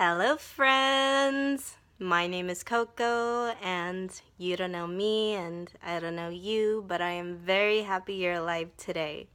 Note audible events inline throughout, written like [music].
Hello, friends. My name is Coco, and you don't know me, and I don't know you, but I am very happy you're alive today.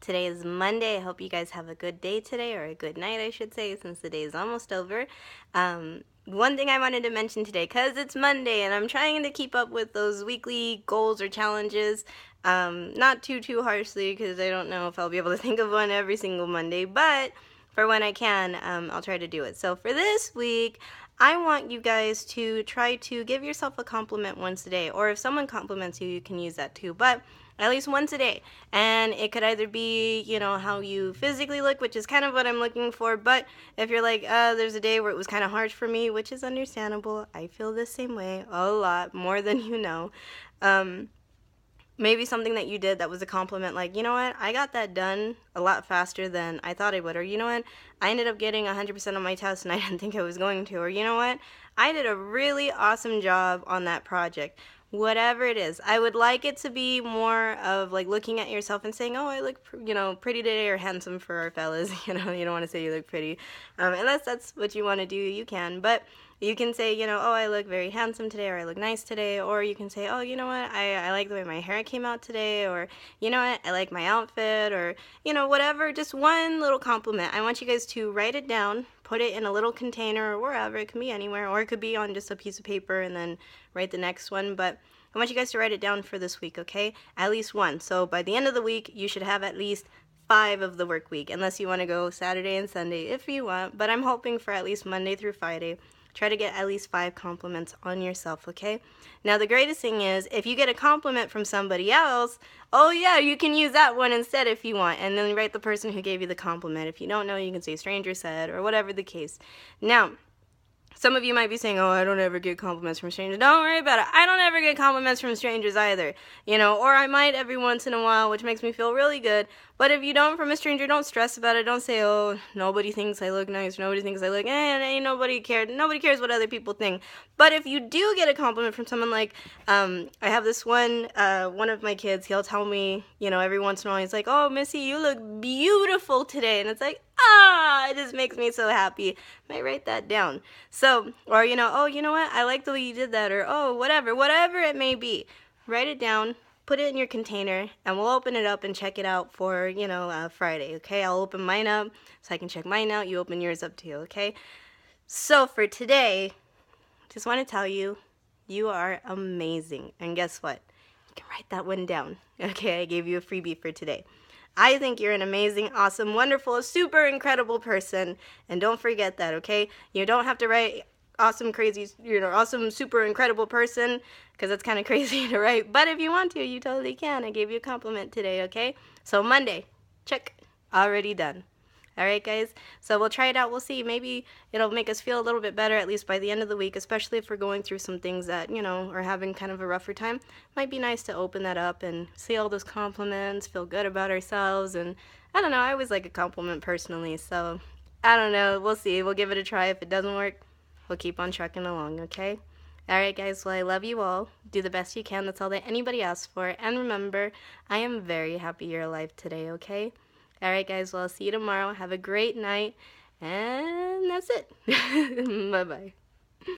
Today is Monday. I hope you guys have a good day today, or a good night, I should say, since the day is almost over. Um, one thing I wanted to mention today, because it's Monday and I'm trying to keep up with those weekly goals or challenges, um, not too, too harshly, because I don't know if I'll be able to [laughs] think of one every single Monday, but for when I can, um, I'll try to do it. So for this week, I want you guys to try to give yourself a compliment once a day, or if someone compliments you, you can use that too. But at least once a day. And it could either be, you know, how you physically look, which is kind of what I'm looking for. But if you're like, uh, there's a day where it was kind of harsh for me, which is understandable. I feel the same way a lot, more than you know. Um, maybe something that you did that was a compliment like you know what? I got that done a lot faster than i thought i would or you know what? I ended up getting 100% on my test and i [laughs] didn't think i was going to or you know what? I did a really awesome job on that project. Whatever it is i would like it to be more of like looking at yourself and saying oh i look you know pretty today or handsome for our fellas [laughs] you know? You don't want to say you look pretty. Um, unless that's what you want to do you can. But you can say, you know, oh, I look very handsome today, or I look nice today, or you can say, oh, you know what, I, I like the way my hair came out today, or you know what, I like my outfit, or you know, whatever, just one little compliment. I want you guys to write it down, put it in a little container or wherever, it can be anywhere, or it could be on just a piece of paper and then write the next one, but I want you guys to write it down for this week, okay? At least one. So by the end of the week, you should have at least five of the work week, unless you want to go Saturday and Sunday if you want, but I'm hoping for at least Monday through Friday. Try to get at least five compliments on yourself, okay? Now, the greatest thing is if you get a compliment from somebody else, oh, yeah, you can use that one instead if you want, and then write the person who gave you the compliment. If you don't know, you can say stranger said or whatever the case. Now, some of you might be saying, "Oh, I don't ever get compliments from strangers." Don't worry about it. I don't ever get compliments from strangers either. You know, or I might every once in a while, which makes me feel really good. But if you don't from a stranger, don't stress about it. Don't say, "Oh, nobody thinks I look nice. Nobody thinks I look." Eh, ain't nobody cared. Nobody cares what other people think. But if you do get a compliment from someone like, um, I have this one, uh, one of my kids. He'll tell me, you know, every once in a while, he's like, "Oh, Missy, you look beautiful today," and it's like, ah, it just makes me so happy. I might write that down. So, or you know, oh, you know what? I like the way you did that, or oh, whatever, whatever it may be. Write it down put it in your container and we'll open it up and check it out for, you know, uh, Friday, okay? I'll open mine up so I can check mine out. You open yours up too, okay? So for today, just want to tell you, you are amazing. And guess what? You can write that one down, [laughs] okay? I gave you a freebie for today. I think you're an amazing, awesome, wonderful, super incredible person. And don't forget that, okay? You don't have to write awesome, crazy, you know, awesome, super incredible person because it's kind of [laughs] crazy to write. But if you want to, you totally can. I gave you a compliment today, okay? So Monday, check, already done. All right, guys. So we'll try it out. We'll see. Maybe it'll make us feel a little bit better, at least by the end of the week, especially if we're going through some things that, you know, are having kind of a rougher time. Might be nice to open that up and see all those compliments, feel good about ourselves. And I don't know. I always like a compliment personally. So I don't know. We'll see. We'll give it a try. If it doesn't work, we'll keep on trucking along, okay? Alright, guys, well, I love you all. Do the best you can. That's all that anybody asks for. And remember, I am very happy you're alive today, okay? Alright, guys, well, I'll see you tomorrow. Have a great night. And that's it. [laughs] bye bye.